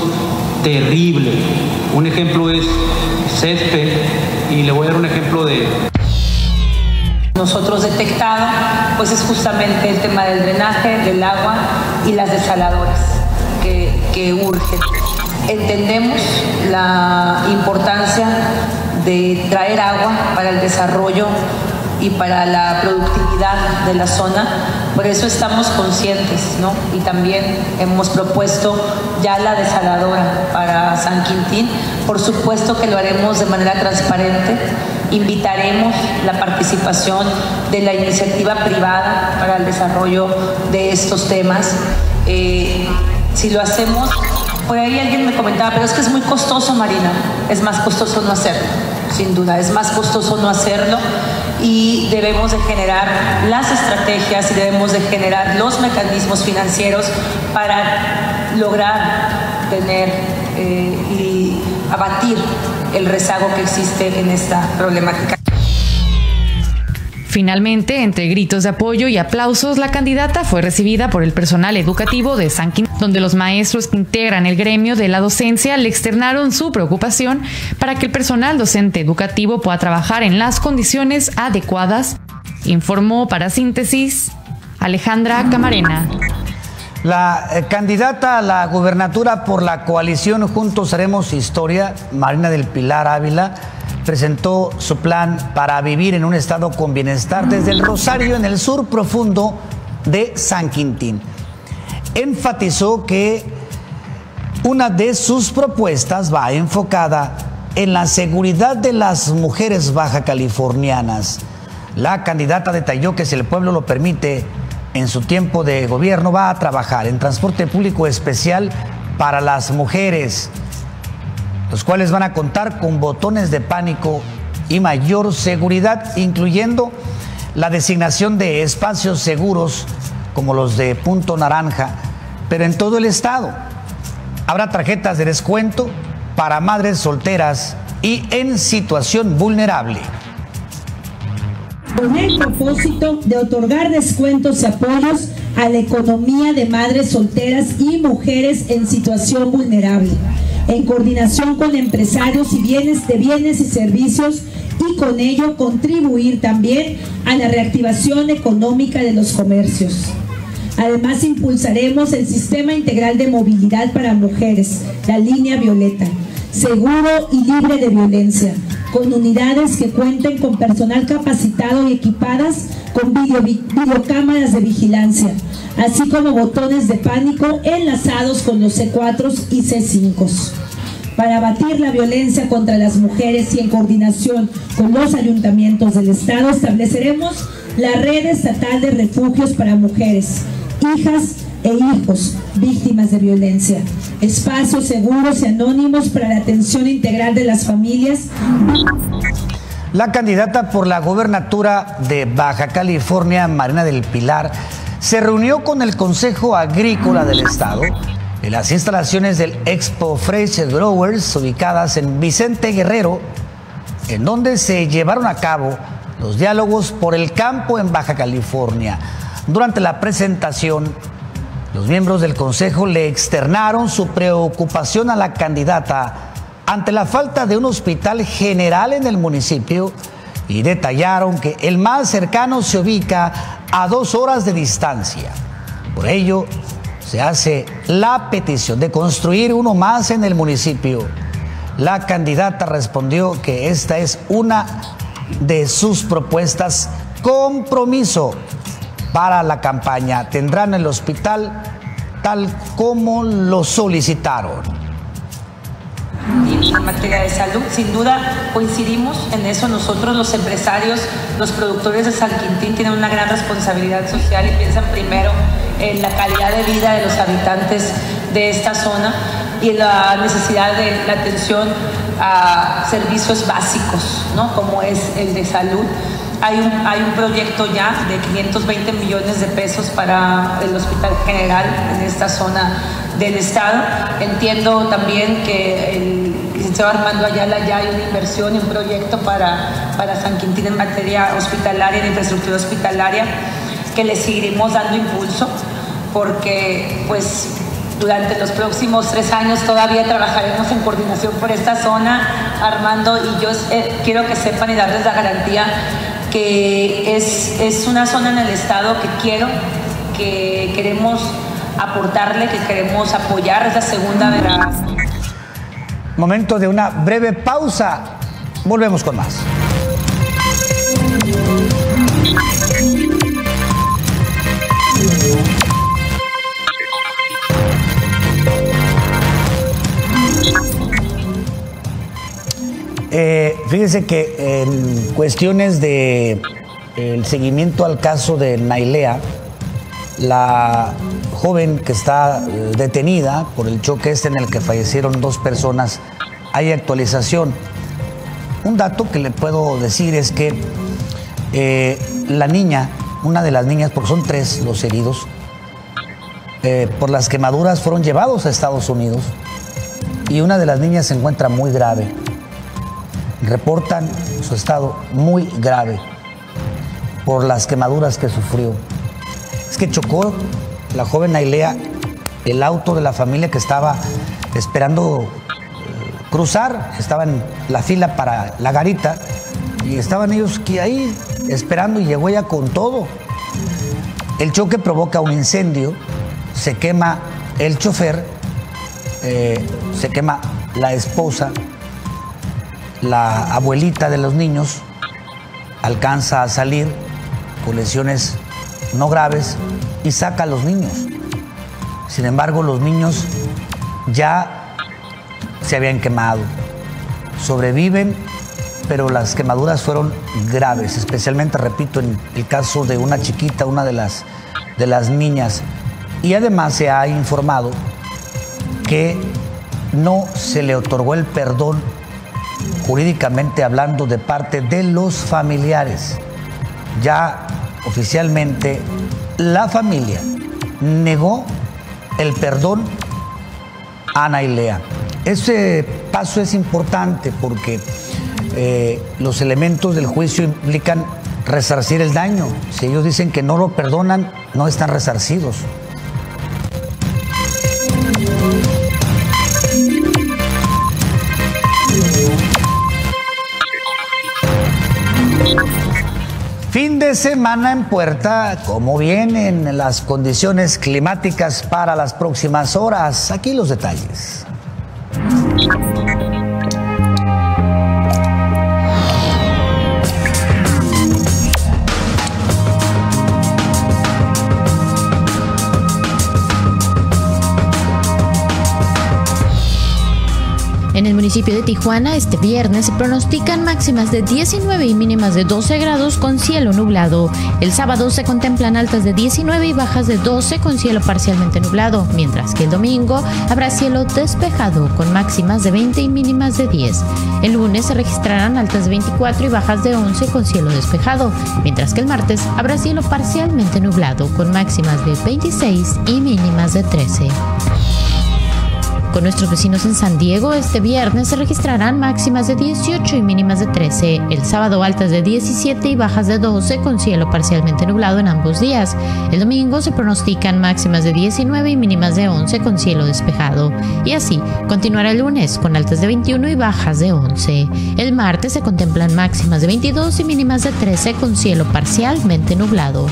terrible. Un ejemplo es césped y le voy a dar un ejemplo de... Nosotros detectado, pues es justamente el tema del drenaje, del agua y las desaladoras que, que urgen. Entendemos la importancia de traer agua para el desarrollo y para la productividad de la zona. Por eso estamos conscientes, ¿no? Y también hemos propuesto ya la desaladora para San Quintín. Por supuesto que lo haremos de manera transparente. Invitaremos la participación de la iniciativa privada para el desarrollo de estos temas. Eh, si lo hacemos, por ahí alguien me comentaba, pero es que es muy costoso, Marina. Es más costoso no hacerlo, sin duda. Es más costoso no hacerlo y debemos de generar las estrategias y debemos de generar los mecanismos financieros para lograr tener eh, y abatir el rezago que existe en esta problemática. Finalmente, entre gritos de apoyo y aplausos, la candidata fue recibida por el personal educativo de San Quintín, donde los maestros que integran el gremio de la docencia le externaron su preocupación para que el personal docente educativo pueda trabajar en las condiciones adecuadas, informó para síntesis Alejandra Camarena. La eh, candidata a la gubernatura por la coalición Juntos Haremos Historia, Marina del Pilar Ávila, presentó su plan para vivir en un estado con bienestar desde el Rosario en el sur profundo de San Quintín. Enfatizó que una de sus propuestas va enfocada en la seguridad de las mujeres baja californianas. La candidata detalló que si el pueblo lo permite, en su tiempo de gobierno va a trabajar en transporte público especial para las mujeres los cuales van a contar con botones de pánico y mayor seguridad, incluyendo la designación de espacios seguros como los de Punto Naranja, pero en todo el estado. Habrá tarjetas de descuento para madres solteras y en situación vulnerable. Con el propósito de otorgar descuentos y apoyos a la economía de madres solteras y mujeres en situación vulnerable en coordinación con empresarios y bienes de bienes y servicios y con ello contribuir también a la reactivación económica de los comercios. Además impulsaremos el sistema integral de movilidad para mujeres, la línea violeta, seguro y libre de violencia, con unidades que cuenten con personal capacitado y equipadas con videocámaras de vigilancia, así como botones de pánico enlazados con los C4 y C5. Para abatir la violencia contra las mujeres y en coordinación con los ayuntamientos del Estado estableceremos la red estatal de refugios para mujeres, hijas e hijos víctimas de violencia. Espacios seguros y anónimos para la atención integral de las familias. La candidata por la gobernatura de Baja California, Marina del Pilar, se reunió con el Consejo Agrícola del Estado en las instalaciones del Expo Fresh Growers ubicadas en Vicente Guerrero, en donde se llevaron a cabo los diálogos por el campo en Baja California. Durante la presentación, los miembros del Consejo le externaron su preocupación a la candidata ante la falta de un hospital general en el municipio y detallaron que el más cercano se ubica a dos horas de distancia. Por ello, se hace la petición de construir uno más en el municipio. La candidata respondió que esta es una de sus propuestas compromiso para la campaña. Tendrán el hospital tal como lo solicitaron. En materia de salud, sin duda coincidimos en eso. Nosotros los empresarios, los productores de San Quintín tienen una gran responsabilidad social y piensan primero en la calidad de vida de los habitantes de esta zona y en la necesidad de la atención a servicios básicos, ¿no? como es el de salud. Hay un, hay un proyecto ya de 520 millones de pesos para el Hospital General en esta zona del Estado. Entiendo también que el licenciado Armando Ayala ya hay una inversión y un proyecto para, para San Quintín en materia hospitalaria, de infraestructura hospitalaria, que le seguiremos dando impulso porque pues durante los próximos tres años todavía trabajaremos en coordinación por esta zona. Armando y yo eh, quiero que sepan y darles la garantía que es, es una zona en el Estado que quiero, que queremos aportarle, que queremos apoyar. Es la segunda de la... Momento de una breve pausa. Volvemos con más. Eh, fíjense que en cuestiones de el seguimiento al caso de Nailea, la joven que está eh, detenida por el choque este en el que fallecieron dos personas, hay actualización. Un dato que le puedo decir es que eh, la niña, una de las niñas, porque son tres los heridos, por las quemaduras fueron llevados a Estados Unidos y una de las niñas se encuentra muy grave reportan su estado muy grave por las quemaduras que sufrió. Es que chocó la joven Ailea el auto de la familia que estaba esperando eh, cruzar, estaba en la fila para la garita y estaban ellos ahí esperando y llegó ella con todo. El choque provoca un incendio, se quema el chofer, eh, se quema la esposa la abuelita de los niños alcanza a salir con lesiones no graves y saca a los niños. Sin embargo, los niños ya se habían quemado. Sobreviven, pero las quemaduras fueron graves, especialmente, repito, en el caso de una chiquita, una de las, de las niñas. Y además se ha informado que no se le otorgó el perdón jurídicamente hablando de parte de los familiares. Ya oficialmente la familia negó el perdón a Ana y Lea. Ese paso es importante porque eh, los elementos del juicio implican resarcir el daño. Si ellos dicen que no lo perdonan, no están resarcidos. Fin de semana en puerta, ¿cómo vienen las condiciones climáticas para las próximas horas? Aquí los detalles. Municipio de Tijuana, este viernes se pronostican máximas de 19 y mínimas de 12 grados con cielo nublado. El sábado se contemplan altas de 19 y bajas de 12 con cielo parcialmente nublado, mientras que el domingo habrá cielo despejado con máximas de 20 y mínimas de 10. El lunes se registrarán altas de 24 y bajas de 11 con cielo despejado, mientras que el martes habrá cielo parcialmente nublado con máximas de 26 y mínimas de 13. Con nuestros vecinos en San Diego, este viernes se registrarán máximas de 18 y mínimas de 13. El sábado altas de 17 y bajas de 12 con cielo parcialmente nublado en ambos días. El domingo se pronostican máximas de 19 y mínimas de 11 con cielo despejado. Y así continuará el lunes con altas de 21 y bajas de 11. El martes se contemplan máximas de 22 y mínimas de 13 con cielo parcialmente nublado.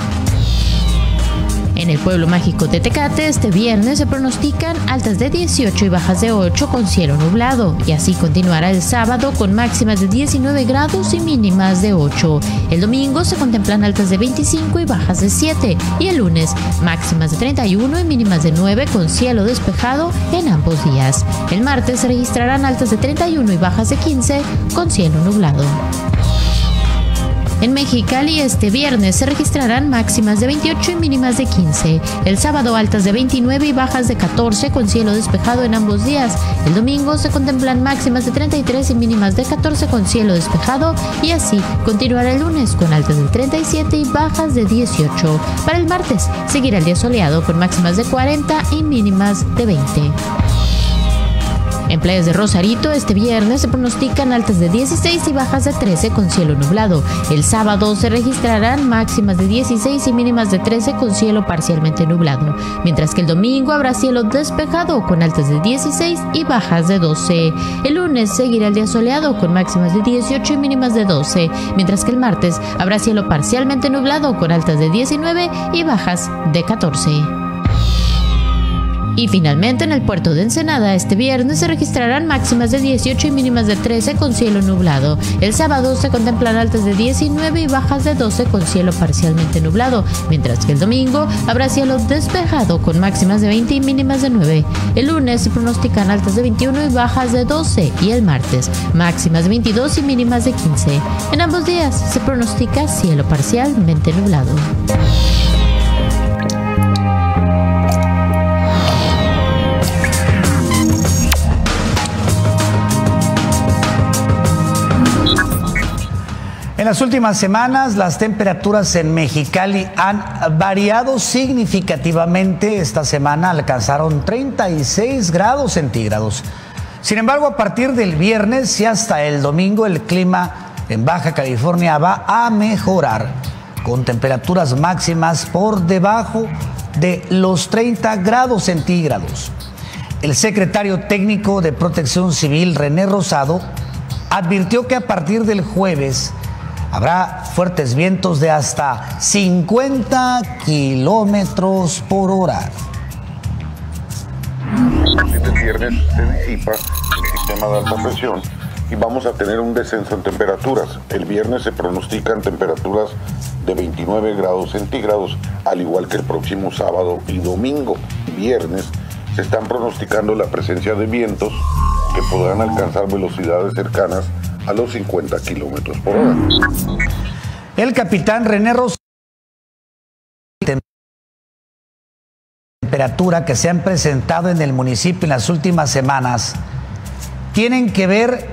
En el pueblo mágico de Tecate este viernes se pronostican altas de 18 y bajas de 8 con cielo nublado y así continuará el sábado con máximas de 19 grados y mínimas de 8. El domingo se contemplan altas de 25 y bajas de 7 y el lunes máximas de 31 y mínimas de 9 con cielo despejado en ambos días. El martes se registrarán altas de 31 y bajas de 15 con cielo nublado. En Mexicali este viernes se registrarán máximas de 28 y mínimas de 15. El sábado altas de 29 y bajas de 14 con cielo despejado en ambos días. El domingo se contemplan máximas de 33 y mínimas de 14 con cielo despejado y así continuará el lunes con altas de 37 y bajas de 18. Para el martes seguirá el día soleado con máximas de 40 y mínimas de 20. En playas de Rosarito este viernes se pronostican altas de 16 y bajas de 13 con cielo nublado. El sábado se registrarán máximas de 16 y mínimas de 13 con cielo parcialmente nublado, mientras que el domingo habrá cielo despejado con altas de 16 y bajas de 12. El lunes seguirá el día soleado con máximas de 18 y mínimas de 12, mientras que el martes habrá cielo parcialmente nublado con altas de 19 y bajas de 14. Y finalmente en el puerto de Ensenada este viernes se registrarán máximas de 18 y mínimas de 13 con cielo nublado. El sábado se contemplan altas de 19 y bajas de 12 con cielo parcialmente nublado, mientras que el domingo habrá cielo despejado con máximas de 20 y mínimas de 9. El lunes se pronostican altas de 21 y bajas de 12 y el martes máximas de 22 y mínimas de 15. En ambos días se pronostica cielo parcialmente nublado. En las últimas semanas las temperaturas en Mexicali han variado significativamente. Esta semana alcanzaron 36 grados centígrados. Sin embargo, a partir del viernes y hasta el domingo el clima en Baja California va a mejorar con temperaturas máximas por debajo de los 30 grados centígrados. El secretario técnico de Protección Civil, René Rosado, advirtió que a partir del jueves Habrá fuertes vientos de hasta 50 kilómetros por hora. Este viernes se disipa el sistema de alta presión y vamos a tener un descenso en temperaturas. El viernes se pronostican temperaturas de 29 grados centígrados, al igual que el próximo sábado y domingo. Viernes se están pronosticando la presencia de vientos que podrán alcanzar velocidades cercanas a los 50 kilómetros por hora. El capitán René Rosa temperatura que se han presentado en el municipio en las últimas semanas tienen que ver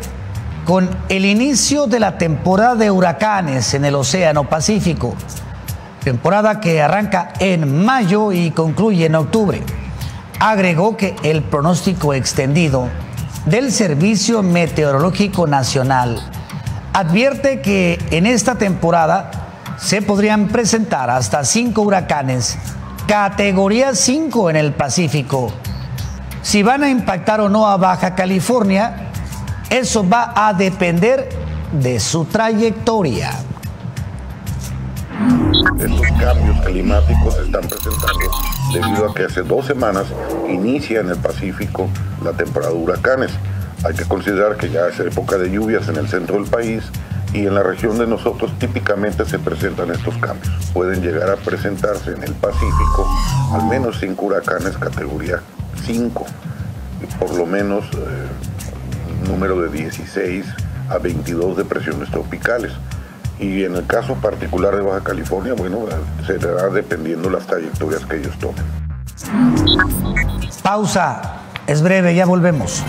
con el inicio de la temporada de huracanes en el Océano Pacífico, temporada que arranca en mayo y concluye en octubre. Agregó que el pronóstico extendido del Servicio Meteorológico Nacional advierte que en esta temporada se podrían presentar hasta cinco huracanes, categoría 5 en el Pacífico. Si van a impactar o no a Baja California, eso va a depender de su trayectoria. Estos cambios climáticos se están presentando debido a que hace dos semanas inicia en el Pacífico la temporada de huracanes. Hay que considerar que ya es época de lluvias en el centro del país y en la región de nosotros típicamente se presentan estos cambios. Pueden llegar a presentarse en el Pacífico al menos cinco huracanes categoría 5, por lo menos eh, número de 16 a 22 depresiones tropicales. Y en el caso particular de Baja California, bueno, será dependiendo las trayectorias que ellos tomen. Pausa, es breve, ya volvemos.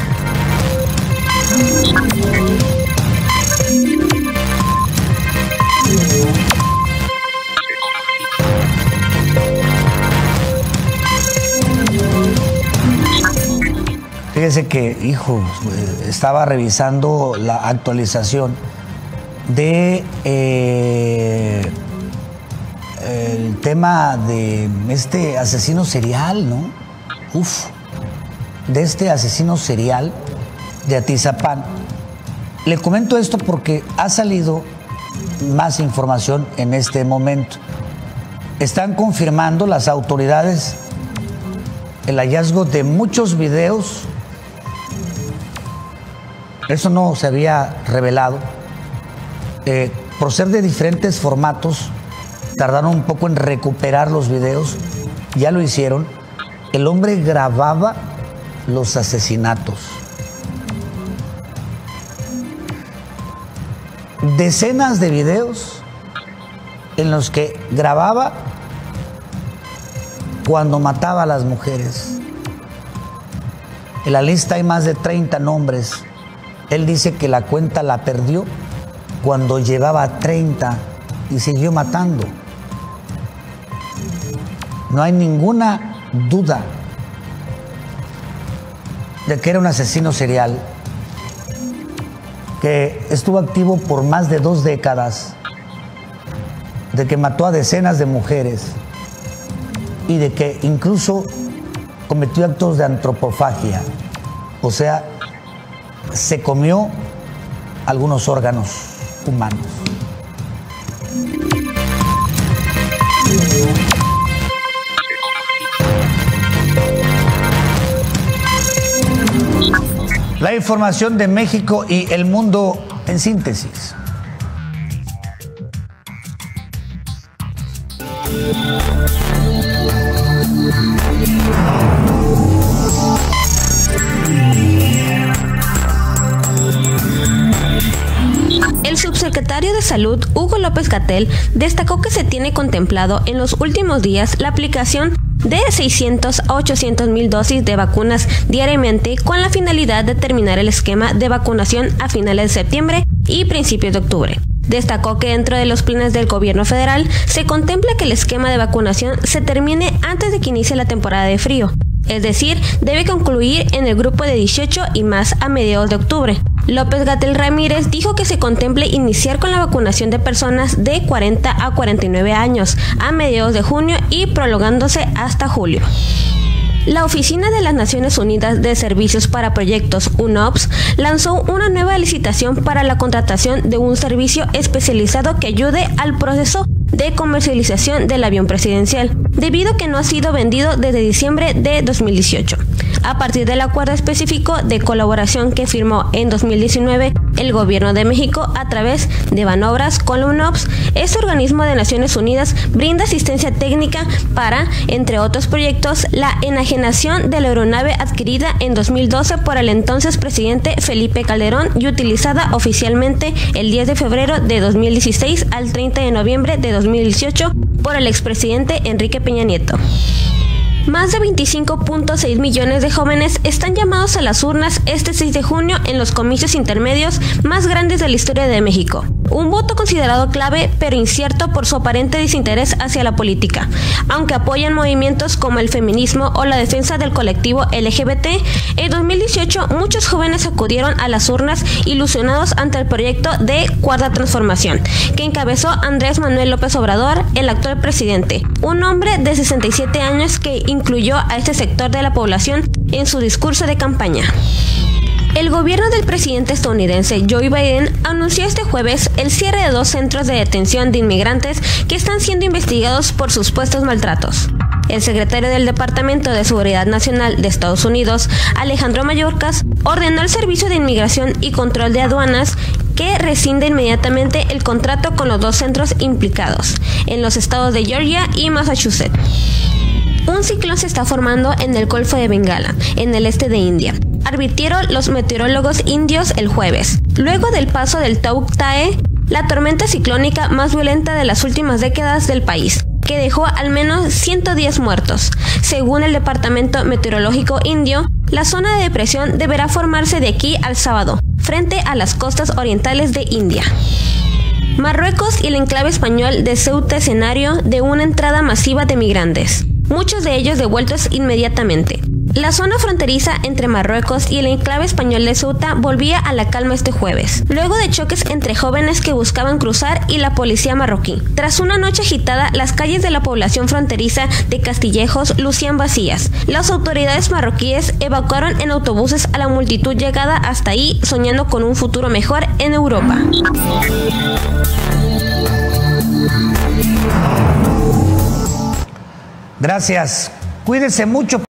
Fíjese que, hijo, estaba revisando la actualización de eh, el tema de este asesino serial, ¿no? Uf, de este asesino serial de Atizapán. Le comento esto porque ha salido más información en este momento. Están confirmando las autoridades el hallazgo de muchos videos eso no se había revelado. Eh, por ser de diferentes formatos, tardaron un poco en recuperar los videos. Ya lo hicieron. El hombre grababa los asesinatos. Decenas de videos en los que grababa cuando mataba a las mujeres. En la lista hay más de 30 nombres él dice que la cuenta la perdió cuando llevaba 30 y siguió matando. No hay ninguna duda de que era un asesino serial que estuvo activo por más de dos décadas, de que mató a decenas de mujeres y de que incluso cometió actos de antropofagia, o sea, se comió algunos órganos humanos. La información de México y el mundo en síntesis. Salud, Hugo López Gatel, destacó que se tiene contemplado en los últimos días la aplicación de 600 a 800 mil dosis de vacunas diariamente con la finalidad de terminar el esquema de vacunación a finales de septiembre y principios de octubre. Destacó que dentro de los planes del gobierno federal se contempla que el esquema de vacunación se termine antes de que inicie la temporada de frío, es decir, debe concluir en el grupo de 18 y más a mediados de octubre. López Gatel Ramírez dijo que se contemple iniciar con la vacunación de personas de 40 a 49 años a mediados de junio y prolongándose hasta julio. La Oficina de las Naciones Unidas de Servicios para Proyectos, UNOPS, lanzó una nueva licitación para la contratación de un servicio especializado que ayude al proceso de comercialización del avión presidencial, debido a que no ha sido vendido desde diciembre de 2018. A partir del acuerdo específico de colaboración que firmó en 2019 el Gobierno de México a través de Banobras con la este organismo de Naciones Unidas brinda asistencia técnica para, entre otros proyectos, la enajenación de la aeronave adquirida en 2012 por el entonces presidente Felipe Calderón y utilizada oficialmente el 10 de febrero de 2016 al 30 de noviembre de 2018 por el expresidente Enrique Peña Nieto. Más de 25.6 millones de jóvenes están llamados a las urnas este 6 de junio en los comicios intermedios más grandes de la historia de México. Un voto considerado clave pero incierto por su aparente desinterés hacia la política. Aunque apoyan movimientos como el feminismo o la defensa del colectivo LGBT, en 2018 muchos jóvenes acudieron a las urnas ilusionados ante el proyecto de Cuarta Transformación, que encabezó Andrés Manuel López Obrador, el actual presidente, un hombre de 67 años que incluyó a este sector de la población en su discurso de campaña. El gobierno del presidente estadounidense Joe Biden anunció este jueves el cierre de dos centros de detención de inmigrantes que están siendo investigados por supuestos maltratos. El secretario del Departamento de Seguridad Nacional de Estados Unidos, Alejandro Mayorkas, ordenó al Servicio de Inmigración y Control de Aduanas que rescinde inmediatamente el contrato con los dos centros implicados, en los estados de Georgia y Massachusetts. Un ciclón se está formando en el Golfo de Bengala, en el este de India, advirtieron los meteorólogos indios el jueves. Luego del paso del Tauktae, la tormenta ciclónica más violenta de las últimas décadas del país, que dejó al menos 110 muertos. Según el Departamento Meteorológico Indio, la zona de depresión deberá formarse de aquí al sábado, frente a las costas orientales de India. Marruecos y el enclave español de Ceuta escenario de una entrada masiva de migrantes, muchos de ellos devueltos inmediatamente. La zona fronteriza entre Marruecos y el enclave español de Ceuta volvía a la calma este jueves, luego de choques entre jóvenes que buscaban cruzar y la policía marroquí. Tras una noche agitada, las calles de la población fronteriza de Castillejos lucían vacías. Las autoridades marroquíes evacuaron en autobuses a la multitud llegada hasta ahí soñando con un futuro mejor en Europa. Gracias. Cuídese mucho.